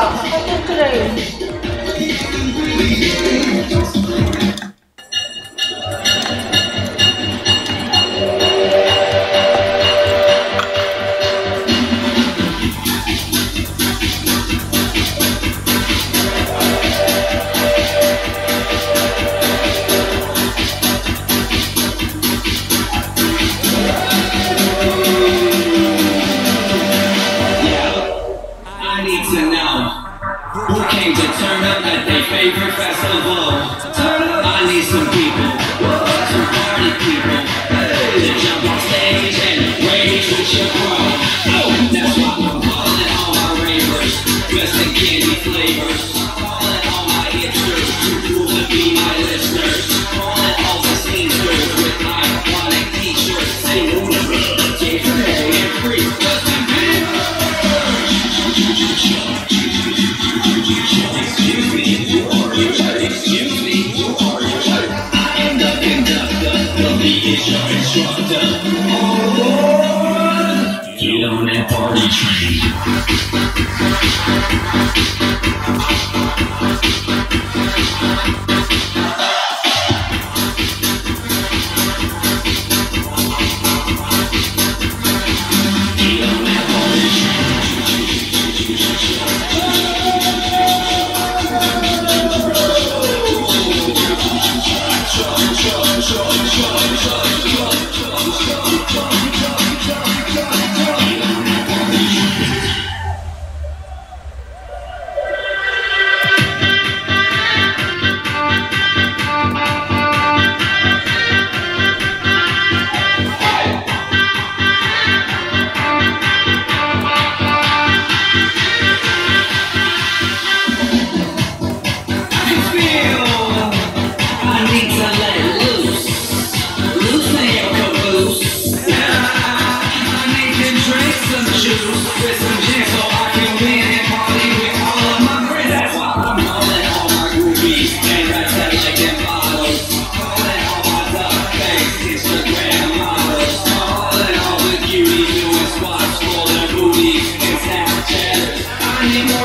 好 I need some people, some party people, to jump on stage and. Oh, that's why I'm calling all my ravers, in candy flavors. Calling all my hipsters, to be my listeners. Calling all the with t-shirts. Jay and free. Excuse me, beat your instructor. Get on that party train.